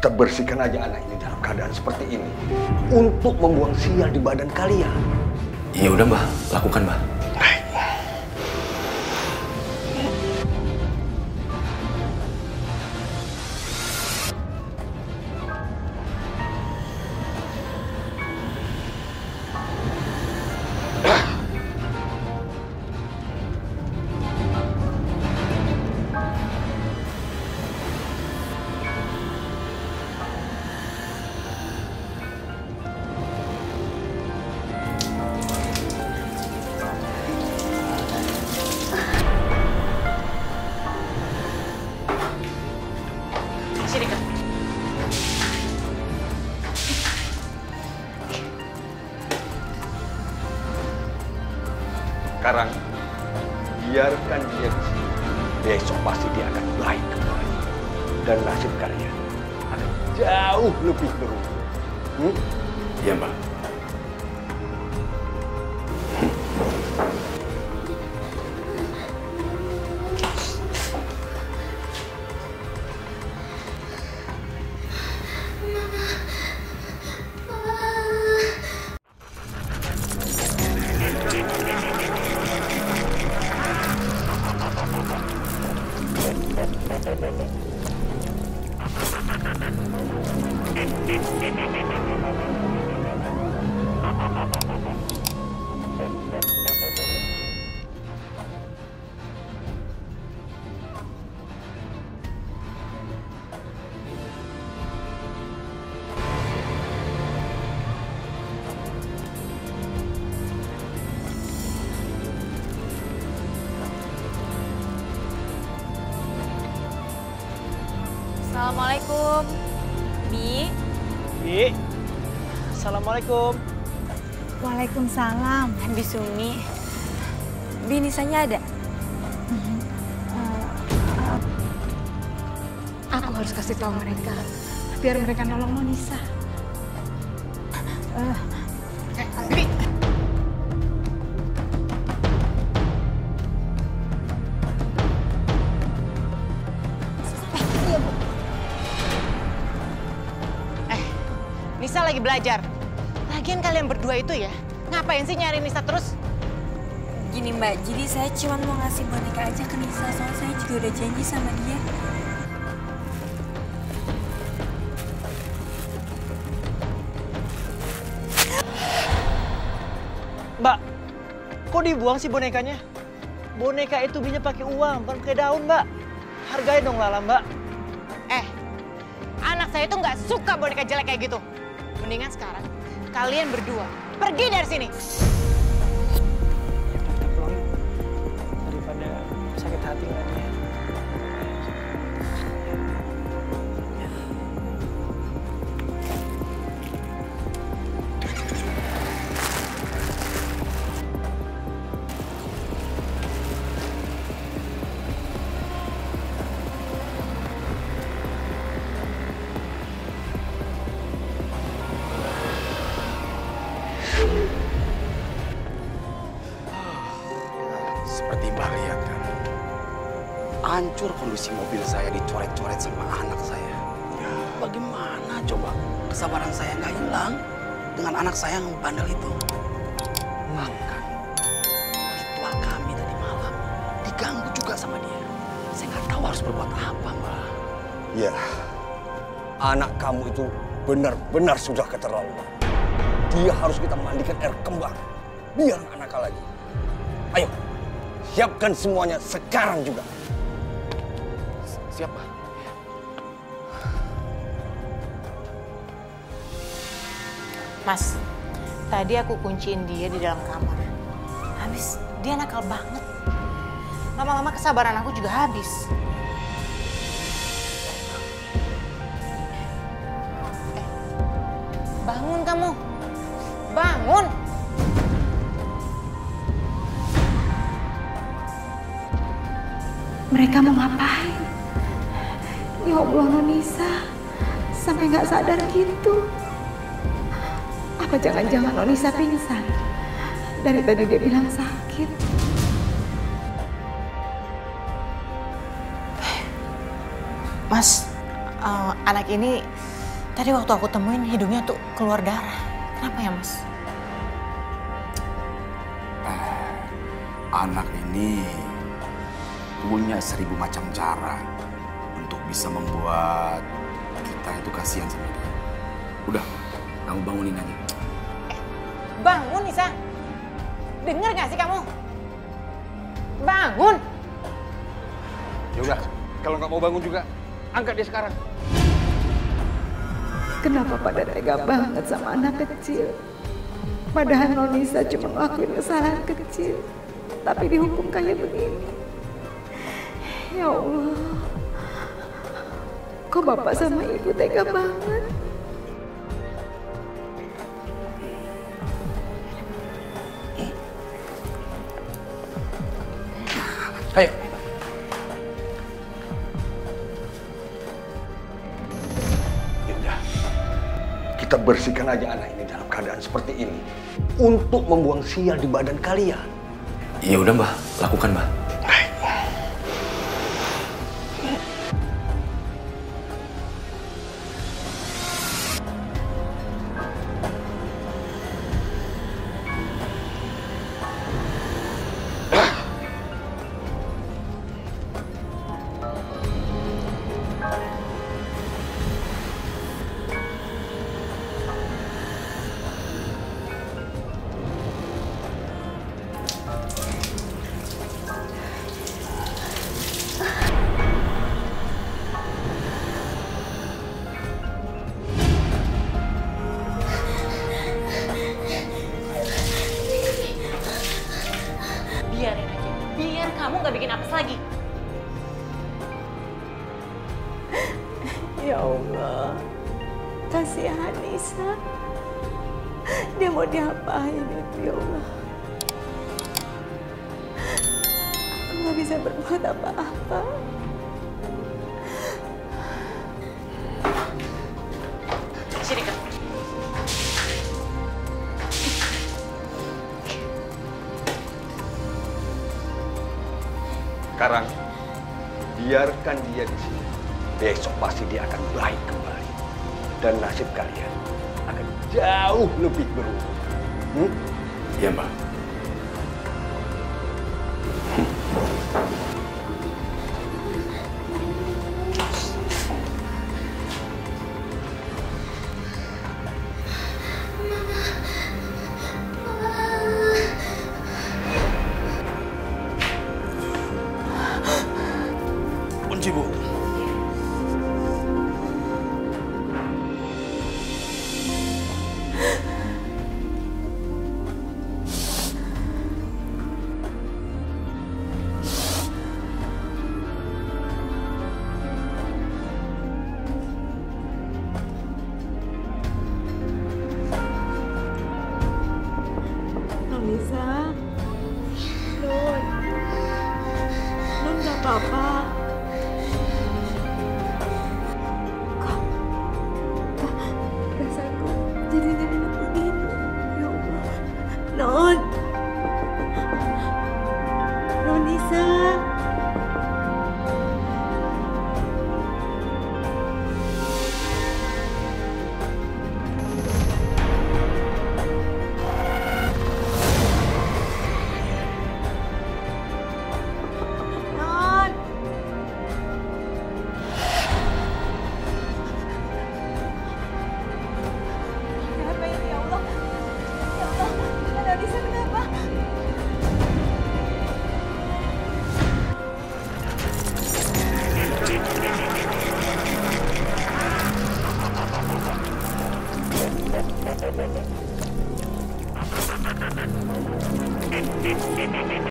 kita bersihkan aja anak ini dalam keadaan seperti ini. Untuk membuang sial di badan kalian. Ya udah mbah, lakukan mbah. Baik. Sekarang biarkan dia di sini. Besok pasti dia akan baik kembali. Dan nasib kalian akan jauh lebih beruntung. Hmm? Iya mbah. Ha ha ha ha! Assalamualaikum. Bi, Bi, Assalamualaikum. Waalaikumsalam. Bi Sumi. Bi Nisanya ada? Aku harus kasih tahu mereka biar mereka nolong Monisa. Eh, lagi belajar. Lagian kalian berdua itu ya, ngapain sih nyari Nisa terus? Gini Mbak, jadi saya cuma mau ngasih boneka aja ke Nisa, soalnya saya juga udah janji sama dia. Mbak, kok dibuang sih bonekanya? Boneka itu belinya pakai uang, bukan pakai daun, Mbak. Hargain dong Lala, Mbak. Eh, anak saya itu nggak suka boneka jelek kayak gitu. Mendingan sekarang kalian berdua pergi dari sini. Hancur kondisi mobil saya dicoret-coret sama anak saya. Ya, bagaimana coba kesabaran saya nggak hilang dengan anak saya yang bandel itu? Bahkan ritual kami tadi malam diganggu juga sama dia. Saya nggak tahu harus berbuat apa, Mbak. Ya, anak kamu itu benar-benar sudah keterlaluan. Dia harus kita mandikan air kembang. Biar nakal lagi. Ayo, siapkan semuanya sekarang juga. Siapa? Mas, tadi aku kunciin dia di dalam kamar. Habis, dia nakal banget. Lama-lama kesabaran aku juga habis. Eh, bangun kamu. Bangun. Mereka mau ngapain? Ya Allah, Nonisa. Sampai nggak sadar gitu. Apa jangan-jangan Nonisa pingsan? Dari tadi dia bilang sakit. Mas, eh, anak ini tadi waktu aku temuin hidungnya tuh keluar darah. Kenapa ya mas? Anak ini punya seribu macam cara bisa membuat kita itu kasihan sama dia. Udah, kamu bangunin aja. Bangun Nisa. Dengar gak sih kamu? Bangun. Ya udah, kalau nggak mau bangun juga, angkat dia sekarang. Kenapa pada tega banget sama anak kecil? Padahal Nonisa cuma ngelakuin kesalahan kecil, tapi dihukum kayak begini. Ya Allah, kok bapak sama ibu tega banget? Ayo. Ya udah, kita bersihkan aja anak ini dalam keadaan seperti ini untuk membuang sial di badan kalian. Ya udah mbah, lakukan mbah. Gak bikin apes lagi. Ya Allah, kasihan Nisa. Dia mau diapain itu ya Allah. Aku nggak bisa berbuat apa-apa. Sekarang, biarkan dia di sini. Besok pasti dia akan baik kembali. Dan nasib kalian akan jauh lebih beruntung. Hmm? Iya mbah. Mandíbula.